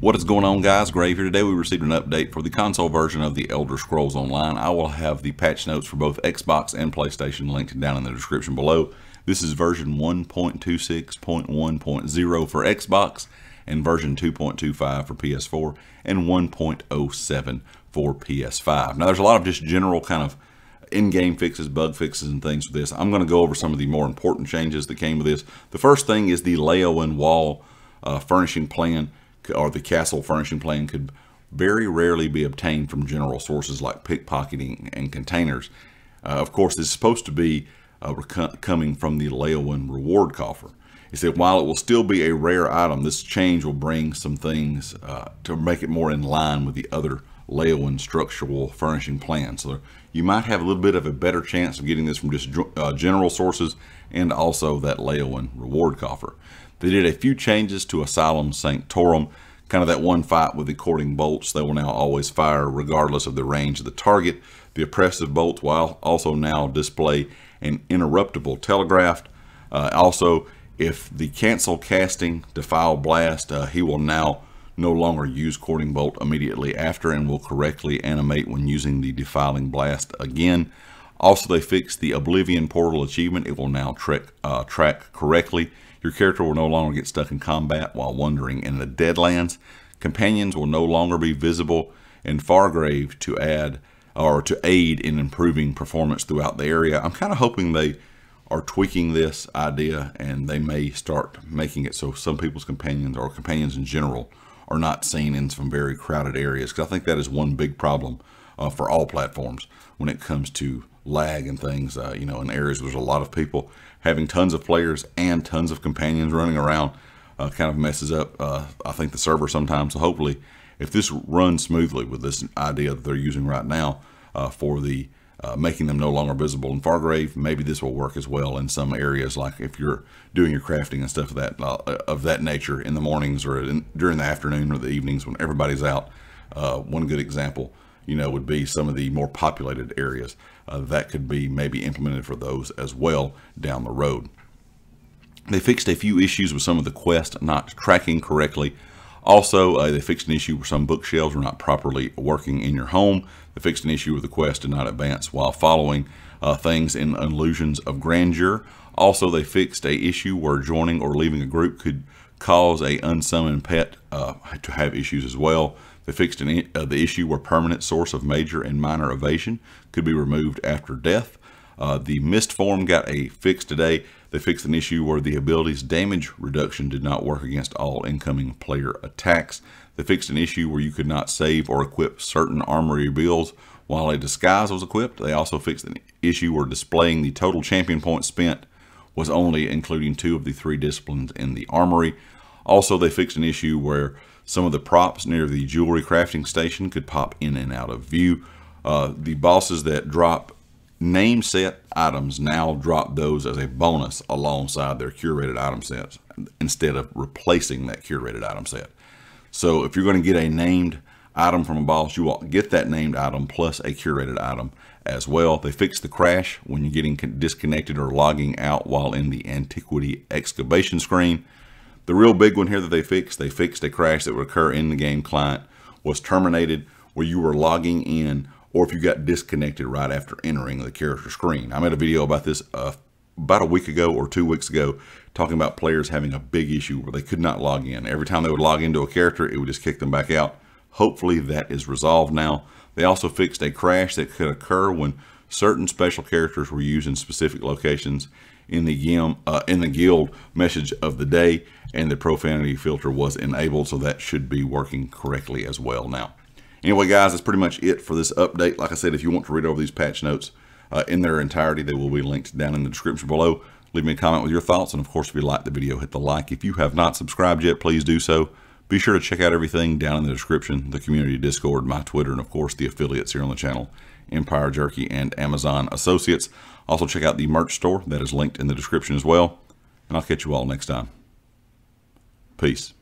What is going on guys? Grave here. Today we received an update for the console version of the Elder Scrolls Online. I will have the patch notes for both Xbox and PlayStation linked down in the description below. This is version 1.26.1.0 for Xbox and version 2.25 for PS4 and 1.07 for PS5. Now there's a lot of just general kind of in-game fixes, bug fixes, and things with this. I'm going to go over some of the more important changes that came with this. The first thing is the Leyawiin wall uh, furnishing plan or the castle furnishing plan could very rarely be obtained from general sources like pickpocketing and containers. Uh, of course, is supposed to be uh, coming from the Leyawiin reward coffer. He said, while it will still be a rare item, this change will bring some things uh, to make it more in line with the other Leyawiin structural furnishing plan. So you might have a little bit of a better chance of getting this from just uh, general sources and also that Leyawiin reward coffer. They did a few changes to Asylum Sanctorium, kind of that one fight with the cording bolts. They will now always fire regardless of the range of the target. The oppressive bolts will also now display an interruptible telegraph. Uh, also, if the cancel casting defile blast, uh, he will now no longer use cording bolt immediately after and will correctly animate when using the defiling blast again. Also, they fixed the Oblivion Portal achievement. It will now track, uh, track correctly your character will no longer get stuck in combat while wandering in the Deadlands. Companions will no longer be visible in Fargrave to add or to aid in improving performance throughout the area. I'm kind of hoping they are tweaking this idea and they may start making it so some people's companions or companions in general are not seen in some very crowded areas because I think that is one big problem uh, for all platforms when it comes to lag and things, uh, you know, in areas where there's a lot of people having tons of players and tons of companions running around uh, kind of messes up, uh, I think, the server sometimes. So hopefully, if this runs smoothly with this idea that they're using right now uh, for the uh, making them no longer visible in Fargrave, maybe this will work as well in some areas, like if you're doing your crafting and stuff of that uh, of that nature in the mornings or in, during the afternoon or the evenings when everybody's out. Uh, one good example you know, would be some of the more populated areas. Uh, that could be maybe implemented for those as well down the road. They fixed a few issues with some of the quest not tracking correctly. Also, uh, they fixed an issue where some bookshelves were not properly working in your home. They fixed an issue with the quest to not advance while following uh, things in illusions of grandeur. Also, they fixed a issue where joining or leaving a group could cause a unsummoned pet uh, to have issues as well. They fixed an, uh, the issue where permanent source of major and minor evasion could be removed after death. Uh, the mist form got a fix today. They fixed an issue where the ability's damage reduction did not work against all incoming player attacks. They fixed an issue where you could not save or equip certain armory builds while a disguise was equipped. They also fixed an issue where displaying the total champion points spent was only including two of the three disciplines in the armory. Also, they fixed an issue where some of the props near the jewelry crafting station could pop in and out of view. Uh, the bosses that drop name set items now drop those as a bonus alongside their curated item sets instead of replacing that curated item set. So if you're going to get a named item from a boss, you will get that named item plus a curated item as well. They fixed the crash when you're getting disconnected or logging out while in the antiquity excavation screen. The real big one here that they fixed, they fixed a crash that would occur in the game client, was terminated where you were logging in or if you got disconnected right after entering the character screen. I made a video about this uh, about a week ago or two weeks ago talking about players having a big issue where they could not log in. Every time they would log into a character, it would just kick them back out. Hopefully that is resolved now. They also fixed a crash that could occur when certain special characters were used in specific locations in the, uh, in the guild message of the day and the profanity filter was enabled so that should be working correctly as well now. Anyway guys, that's pretty much it for this update. Like I said, if you want to read over these patch notes uh, in their entirety, they will be linked down in the description below. Leave me a comment with your thoughts and of course if you like the video, hit the like. If you have not subscribed yet, please do so. Be sure to check out everything down in the description, the community Discord, my Twitter, and of course the affiliates here on the channel. Empire Jerky, and Amazon Associates. Also, check out the merch store that is linked in the description as well. And I'll catch you all next time. Peace.